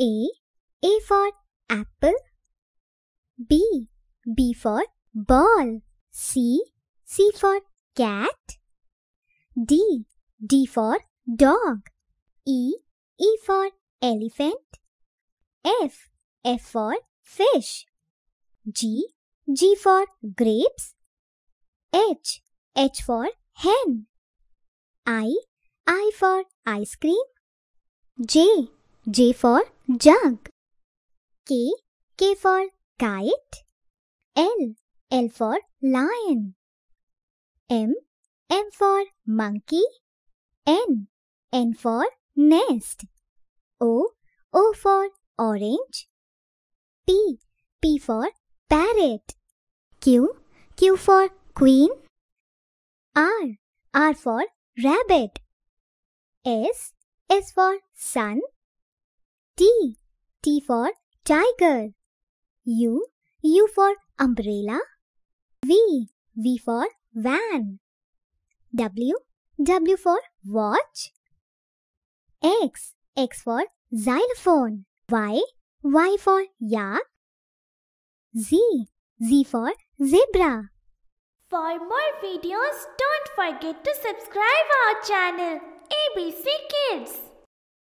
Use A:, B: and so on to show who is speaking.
A: A. A for apple. B. B for ball. C. C for cat. D. D for dog. E. E for elephant. F. F for fish. G. G for grapes. H. H for hen. I. I for ice cream. J. J for jug. K. K for kite. L. L for lion. M. M for monkey. N. N for nest. O. O for orange. P. P for parrot. Q. Q for queen. R. R for rabbit. S. S for sun. T. T for tiger. U. U for umbrella. V. V for van. W. W for watch. X. X for xylophone. Y. Y for yak. Z. Z for zebra.
B: For more videos, don't forget to subscribe our channel ABC Kids.